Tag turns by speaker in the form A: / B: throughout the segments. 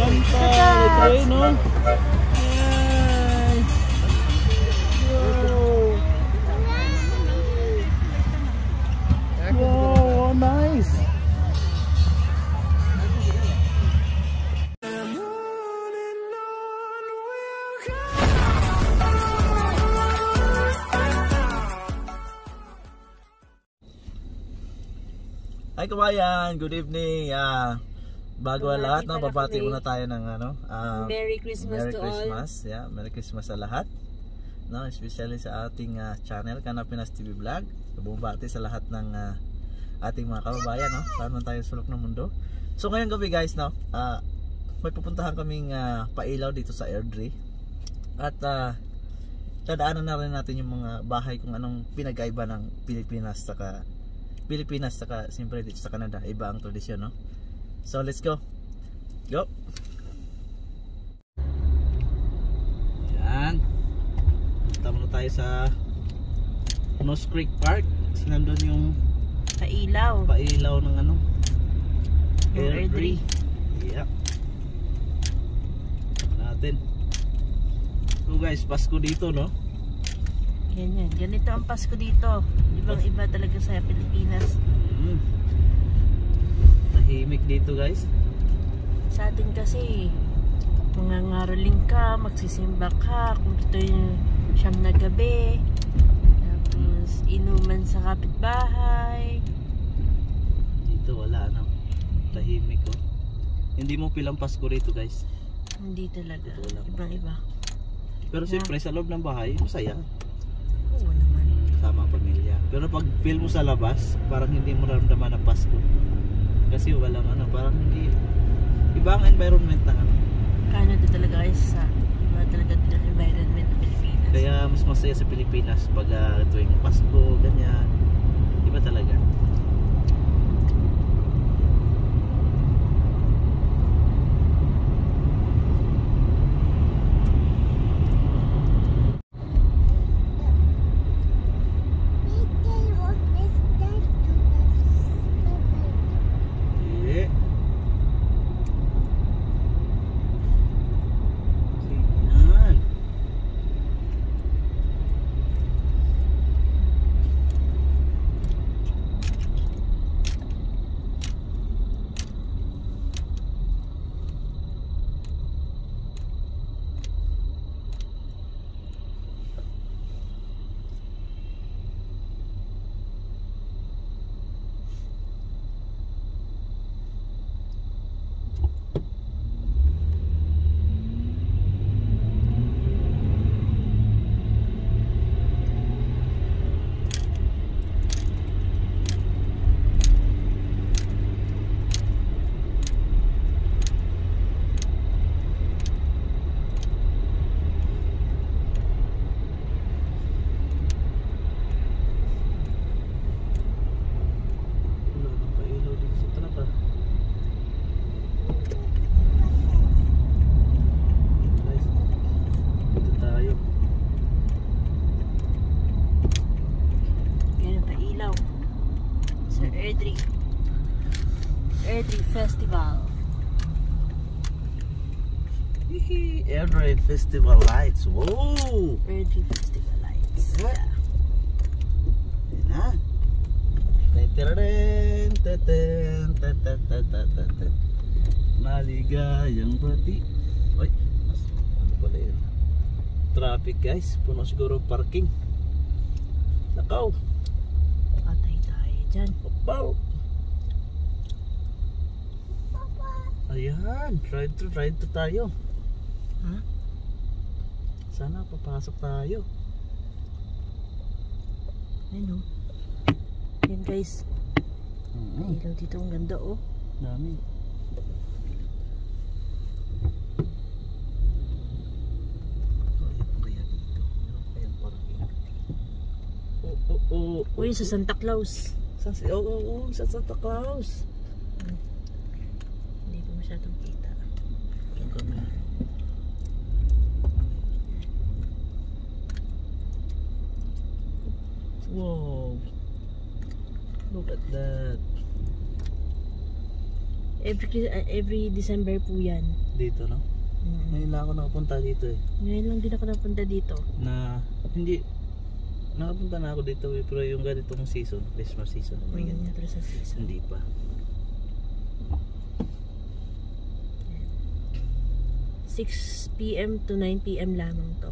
A: Santa. Ito no? Yan. Wow. Wow, nice. Hi kabayan, good evening. Ah, bago ang lahat, no, babati muna tayo ng ano, ah,
B: Merry Christmas
A: Merry
B: to
A: Christmas. Yeah, Merry Christmas sa lahat. No, especially sa ating ah, channel Kanapinas TV Vlog. Bumabati sa lahat ng ah, ating mga kababayan, no. Saan man tayo sulok ng mundo. So ngayong gabi guys, no, ah, may pupuntahan kaming ah, pailaw dito sa Airdrie. At ah, dadaanan na rin natin yung mga bahay kung anong pinagkaiba ng Pilipinas saka Pilipinas saka siyempre dito sa Canada iba ang tradisyon no so let's go go yan tama na tayo sa Nose Creek Park kasi nandun yung
B: Pailaw.
A: pailaw ng ano
B: Airdrie.
A: yeah natin so guys Pasko dito no
B: Ganyan. Ganito ang Pasko dito. Ibang iba talaga sa Pilipinas.
A: mm. Tahimik dito guys
B: Sa atin kasi, mangangaraling ka, magsisimba ka, kung ito yung siyam na gabi. Tapos, inuman sa kapitbahay.
A: Dito wala na. Tahimik ko. Hindi mo pilang Pasko rito guys.
B: Hindi talaga.
A: Lang.
B: Ibang iba.
A: Pero
B: Yeah.
A: siyempre sa loob ng bahay, masaya.
B: Oo naman.
A: Sama ang pamilya. Pero pag feel mo sa labas, parang hindi mo ramdaman ang Pasko. Kasi walang ano, parang hindi. Iba ang environment na ano.
B: Canada talaga guys sa iba talaga din environment ng Pilipinas.
A: Kaya mas masaya sa Pilipinas pag uh, tuwing Pasko, ganyan. Iba talaga. Eh. Yan. Wala nang pailaw dito sa truck ah. Guys, dito tayo.
B: Yan ang pailaw. Sa Airdrie. Airdrie Festival.
A: Airdrie Festival Lights. Wow!
B: Airdrie Festival Lights.
A: What?
B: Yeah.
A: Yan na. Tetereren, teten, tetetetetetet. Maligayang bati. Ay, ano pala yun? Traffic guys, puno siguro parking. Nakaw,
B: dyan.
A: papaw. Ayan, ride to ride to tayo.
B: Ha?
A: Sana papasok tayo.
B: Ano? Yan guys.
A: Mm
B: Ilaw dito ang ganda oh.
A: Dami. Oh, oh, oh.
B: Uy, sa Santa Claus.
A: Sa, oh, oh, oh, sa Santa Claus.
B: Hindi ko masyadong kita.
A: Diyan kami. Wow. Look at that.
B: Every, uh, every December po yan.
A: Dito, no?
B: Mm.
A: Ngayon lang ako nakapunta dito eh.
B: Ngayon lang din ako napunta dito.
A: Na, hindi, nakapunta na ako dito eh, pero yung ganitong season, Christmas season, may
B: Mm,
A: ganyan.
B: sa season.
A: Hindi pa.
B: 6 p.m. to 9 p.m. lamang to.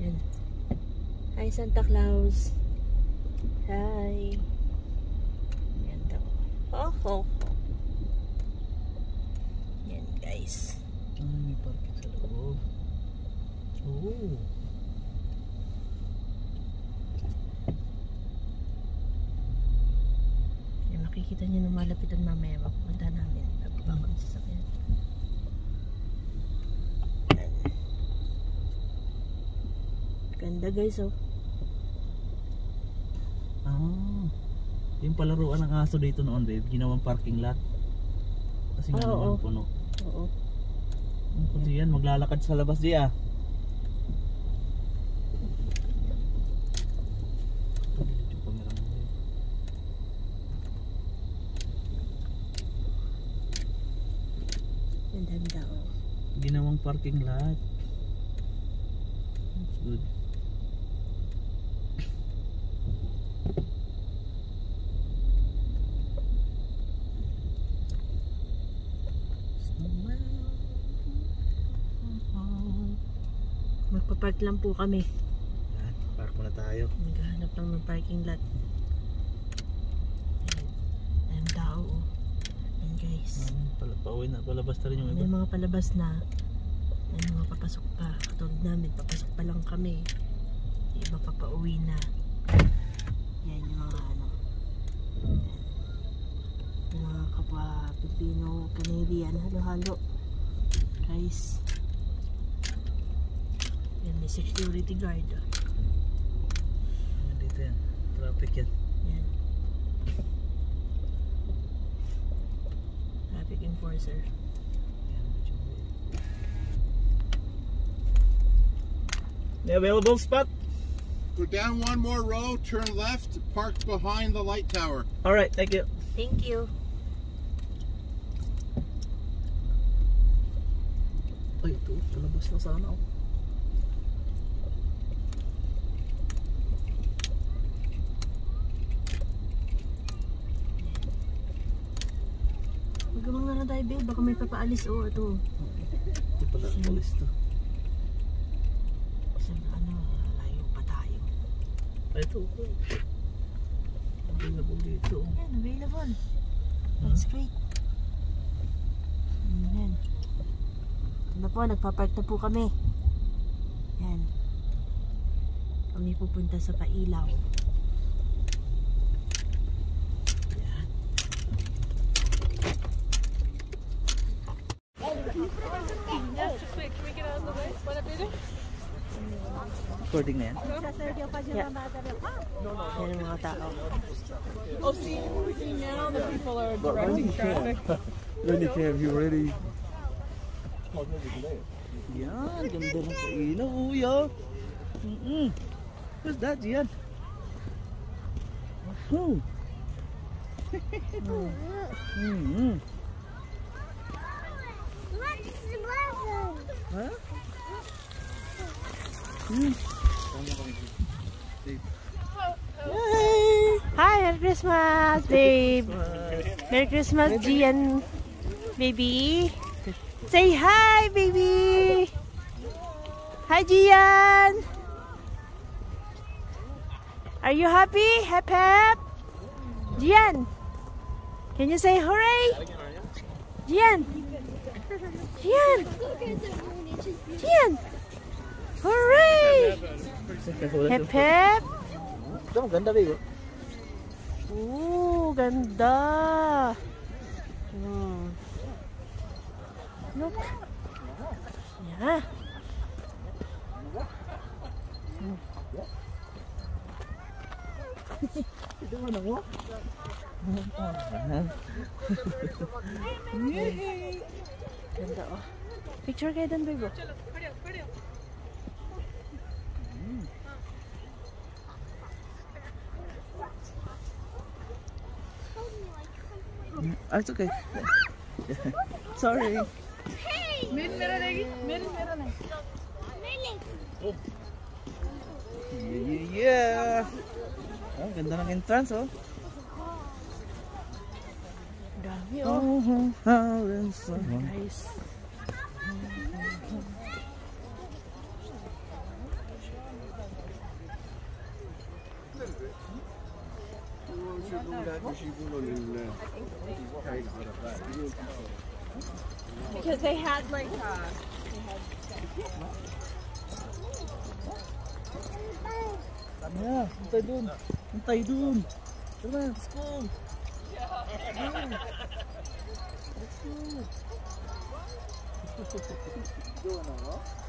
B: Yan. Hi, Santa Claus. Hi. Yan daw. Oh, oh, oh. Yan, guys.
A: Ay, may parking sa loob. Oh.
B: Yan, makikita niyo nung malapitan mamaya. Mapupunta namin. Pagbaba ko sa sasakyan. Yan. Ganda guys, oh.
A: Ah. Yung palaruan ng aso dito noon, babe, ginawang parking lot. Kasi nga
B: Oo,
A: naman
B: oo.
A: puno.
B: Oo.
A: Ang Kasi yan, maglalakad sa labas di ah.
B: Ang ganda, oh.
A: Ginawang parking lot. That's good.
B: Lang po kami.
A: Yan, park muna tayo.
B: Naghahanap lang ng parking lot. Ayan. Ayan tao, oh. Ayan guys.
A: Pala, pauwi na, palabas na rin yung
B: May
A: iba.
B: mga palabas na. May mga papasok pa. Katulad namin, papasok pa lang kami. Yung iba papauwi na. Yan yung mga ano. Yan. Yung mga kapwa Pilipino, Canadian, halo-halo. Guys. Yan, may security guard.
A: Yan, Dito yan. Traffic yan.
B: Yan. Traffic enforcer.
A: Yan, medyo maliit. May available spot?
C: Go down one more row, turn left, park behind the light tower.
A: Alright, thank you.
B: Thank you.
A: Ay, ito. Palabas na sana oh.
B: Na na tayo, babe. Baka may papaalis. Oo, ito.
A: Ito pala, polis to.
B: Kasi ano, layo pa tayo.
A: Ay, ito. Available dito. oh.
B: Yan, available. That's great. Yan. Ano po, nagpapark na po kami. Yan. Kami pupunta sa Pailaw.
A: Recording na yan?
B: Yeah. Yan ang mga tao.
D: Oh, see, see now the people are directing traffic.
C: Ready, Cam, you ready?
A: Yan, ganda ng kainan, kuya. Mm-mm. What's that, yan? Oh. mm-hmm. Ha?
B: Hi, Merry Christmas, babe. Merry Christmas, Gian, baby. Say hi, baby. Hi, Gian. Are you happy? Hep hep. Gian, can you say hooray? Gian. Gian. Gian. Hooray! Hep hep.
A: Ito, ang ganda, babe.
B: Ooh, ganda. Hmm. Look. Yeah.
A: Ito mo na mo.
B: Ganda oh. Picture kayo doon, babe. Oh.
A: Ah, it's okay. Sorry.
D: Meron meron lagi. Meron meron na.
A: Yeah, yeah, yeah. Oh, ganda ng entrance, oh.
B: Dami oh.
A: Oh, Harris.
B: Guys.
D: Because they had like uh
A: Yeah, hintay dun. Hintay dun. Tara, let's go.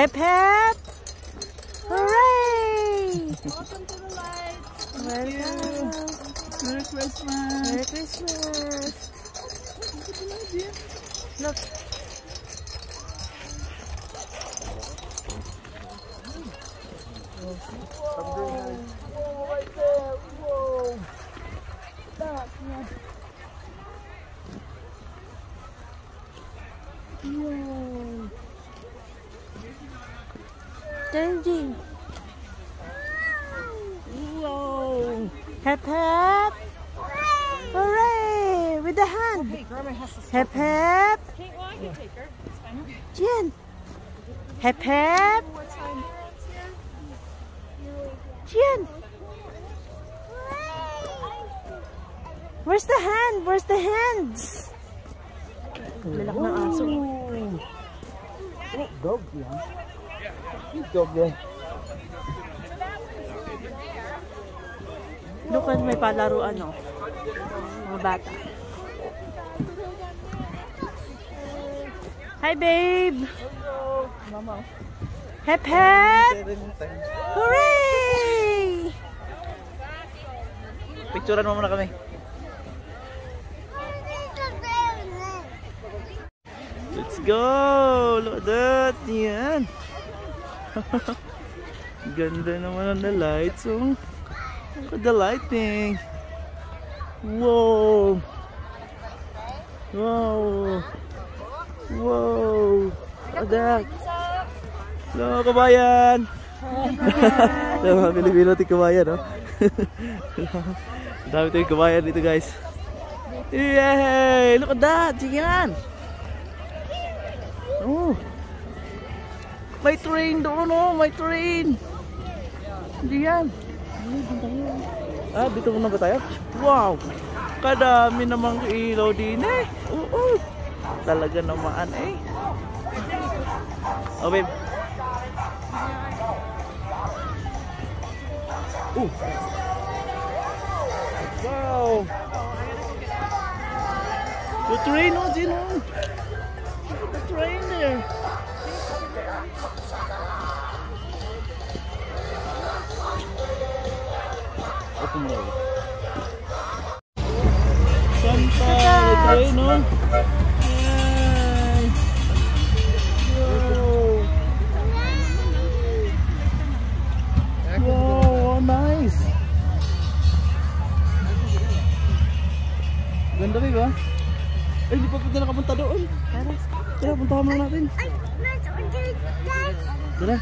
B: Hep hep! Hooray!
D: welcome to the lights.
B: Welcome!
A: Merry Christmas.
B: Merry Christmas! Look. Changing. Where's the hand? Where's the hands? Lalak ng aso.
A: Oh, dog yan. Dog yan.
B: Look at may palaruan, no? Mga bata. Hi, babe!
A: Mama.
B: Hep hep! Hooray!
A: Picturean mo muna kami. Let's go! Look at that! Yan! Ganda naman ng the lights, oh. Look at the lighting. Whoa! Wow! Wow! Look at that! Hello, kabayan! Hello, mga Pilipino, ti kabayan, oh. Ang dami tayong kabayan dito, guys. Yay! Look at that! Yan! Oh! May train doon, oh! May train! Hindi yan. Ah, dito muna ba tayo? Wow! Kadami namang ilaw din eh. Oo. Talaga naman eh. Oh, babe. Oh. Wow. The train, oh, Jin, oh. Look at the train there. Open mo lang. Santa, the train, oh. Yan. Wow. Wow, oh, nice. Ganda ba ba? Ay, hindi pa pwede nakapunta doon.
B: Tara.
A: Tara, puntahan muna natin. Tara.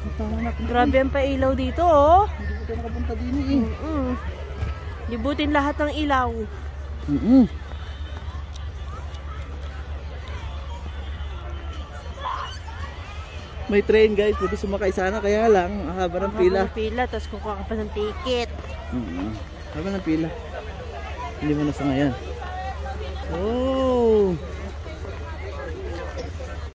A: Puntahan muna natin.
B: Grabe ang pailaw dito, oh.
A: Hindi pa tayo nakapunta din eh.
B: Mm. Libutin lahat ng ilaw.
A: Mm -mm. May train guys, pwede sumakay sana kaya lang, ang haba ng pila.
B: Habang pila, tapos kukuha ka pa ng ticket.
A: Mm Haba ng pila. Hindi mo na sa ngayon. Oh!